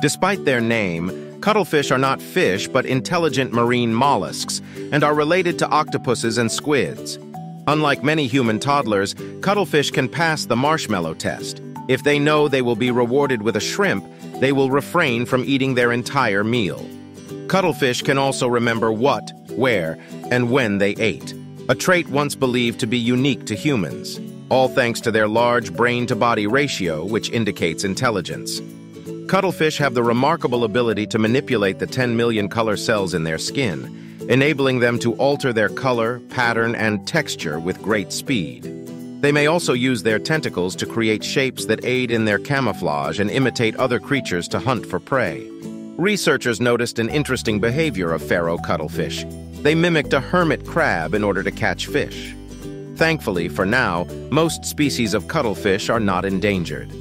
Despite their name, cuttlefish are not fish but intelligent marine mollusks and are related to octopuses and squids. Unlike many human toddlers, cuttlefish can pass the marshmallow test. If they know they will be rewarded with a shrimp, they will refrain from eating their entire meal. Cuttlefish can also remember what, where, and when they ate, a trait once believed to be unique to humans, all thanks to their large brain-to-body ratio, which indicates intelligence. Cuttlefish have the remarkable ability to manipulate the 10 million color cells in their skin, enabling them to alter their color, pattern, and texture with great speed. They may also use their tentacles to create shapes that aid in their camouflage and imitate other creatures to hunt for prey. Researchers noticed an interesting behavior of pharaoh cuttlefish. They mimicked a hermit crab in order to catch fish. Thankfully, for now, most species of cuttlefish are not endangered.